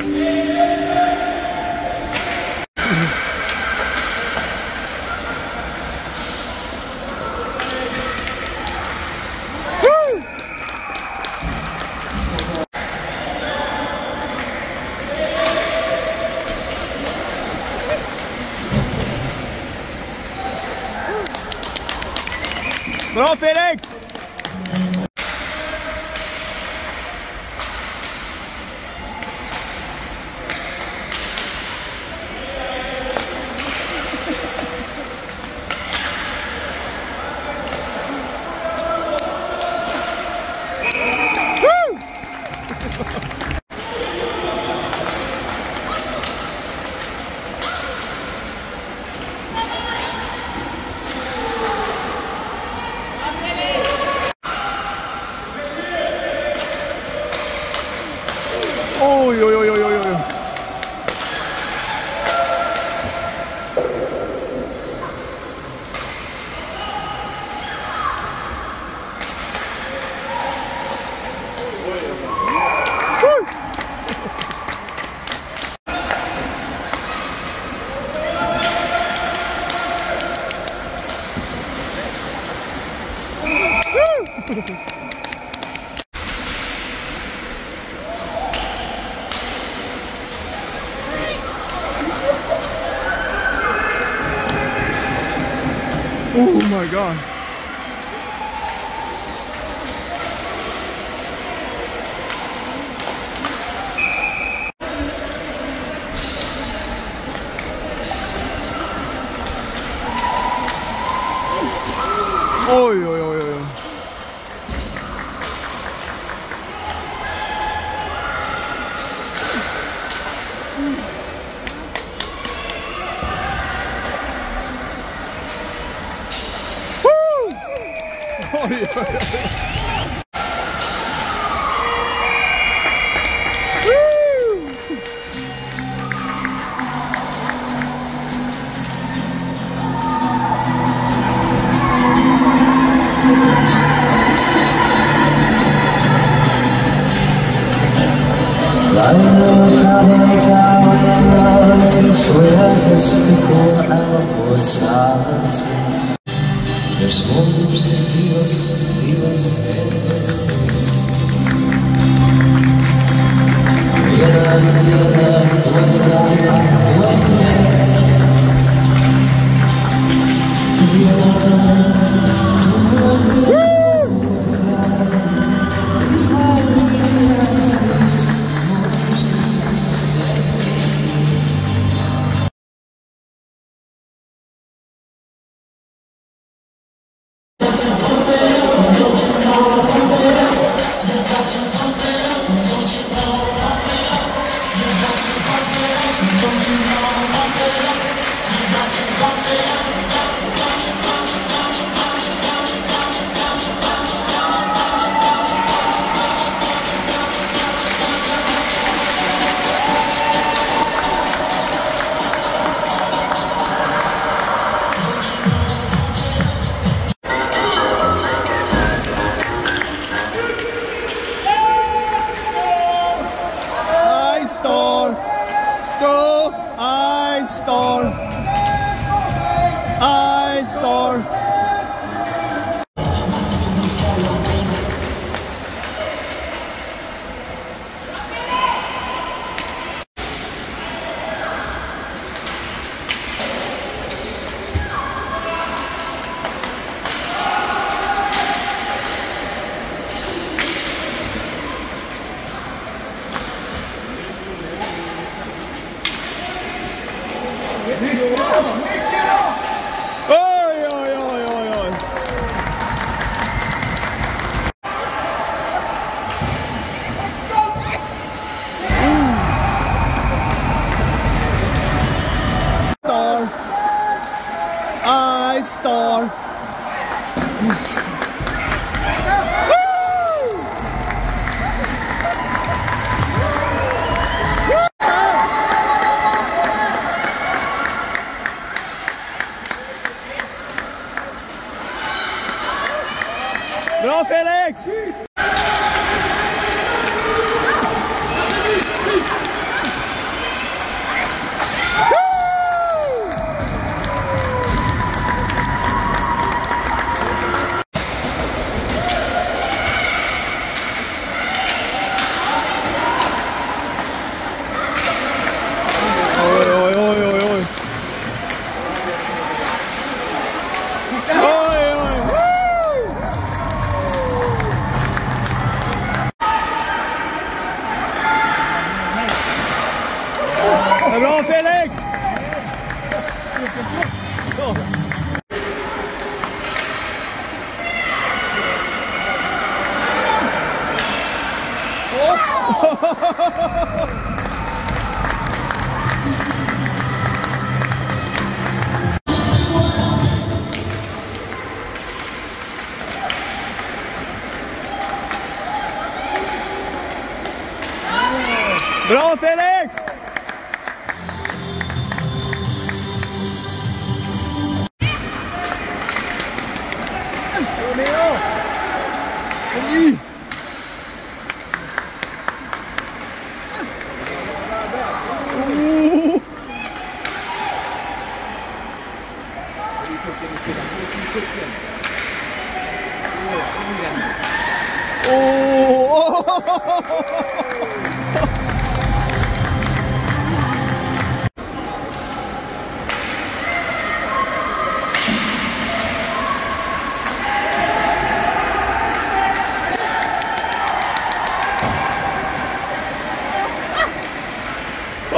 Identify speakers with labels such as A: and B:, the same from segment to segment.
A: Amém. Oh my god. Bravo, Félix!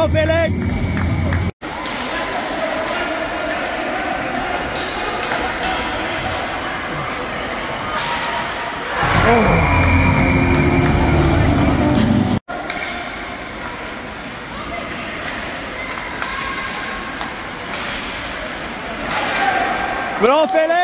A: Dankjewel Felix. Bravo Felix!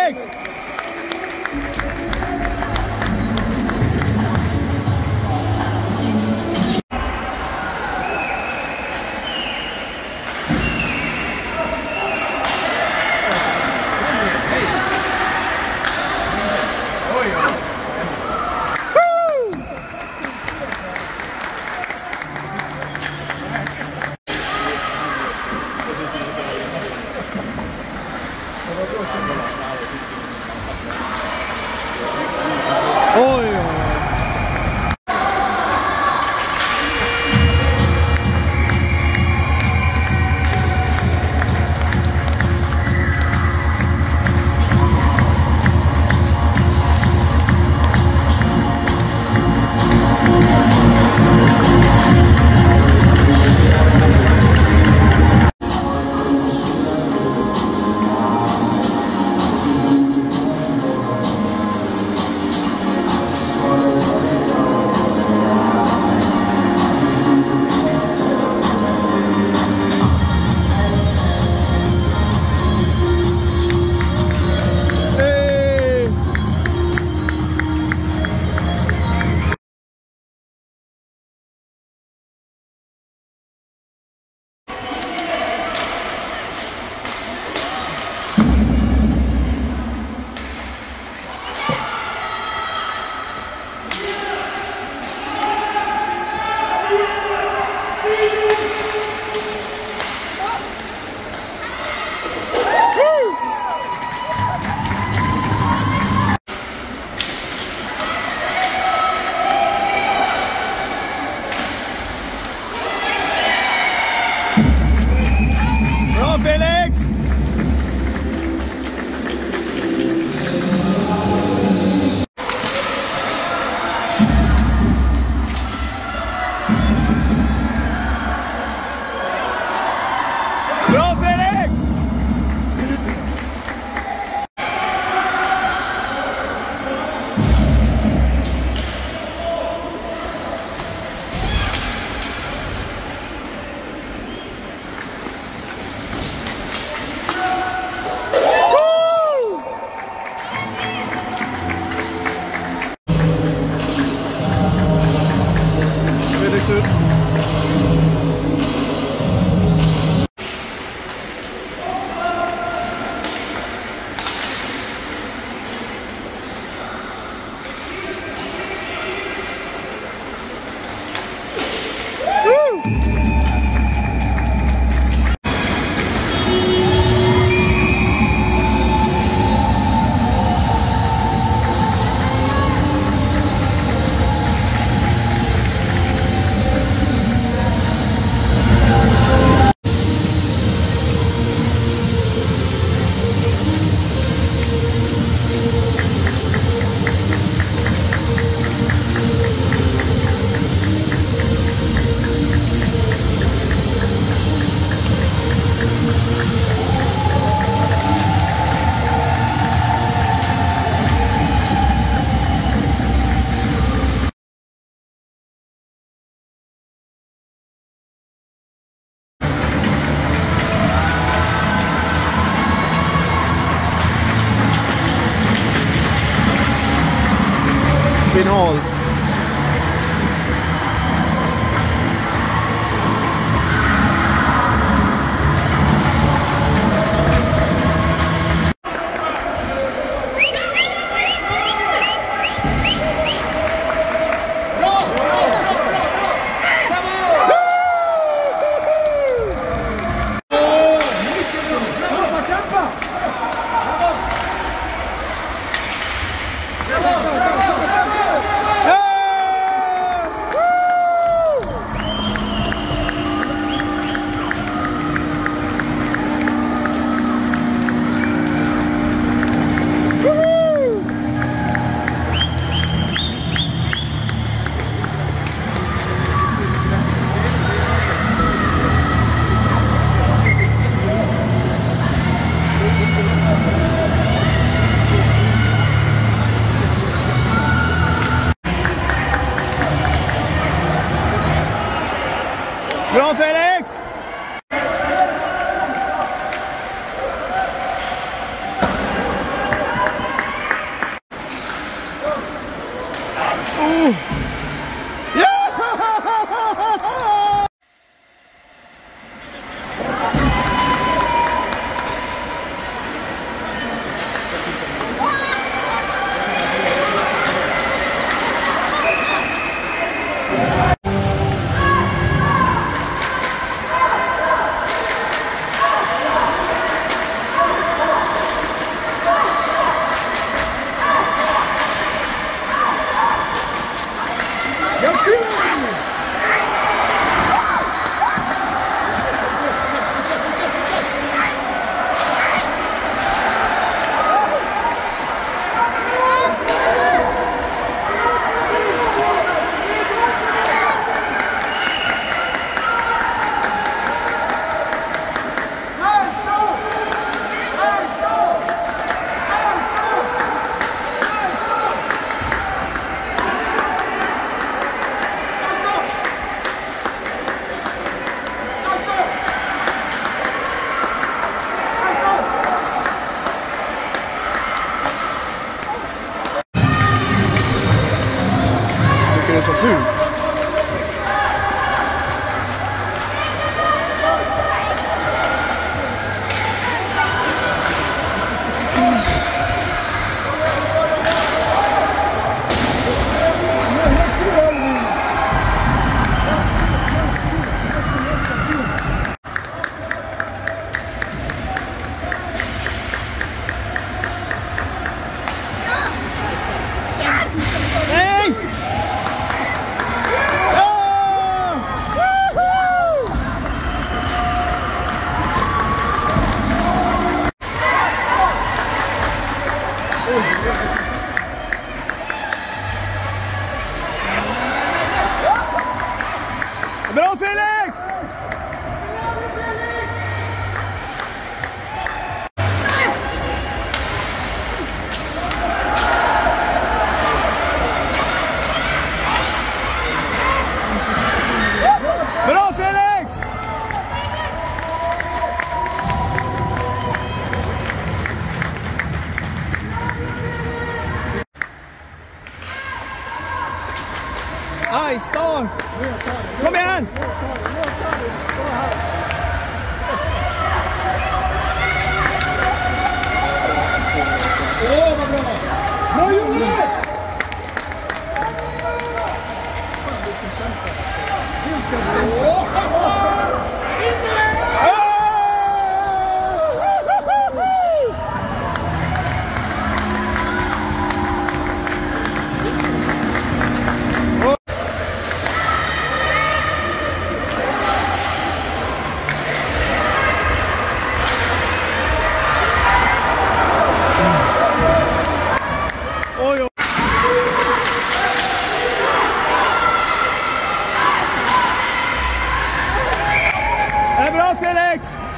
A: Bra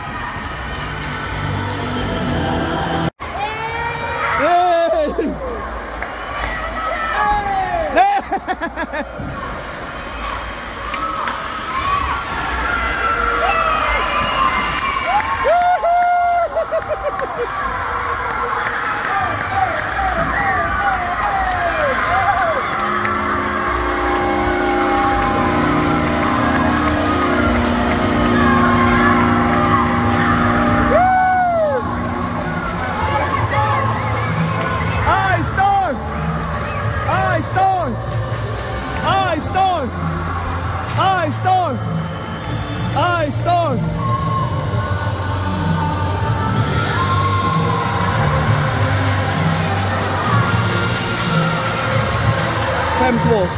A: Fem,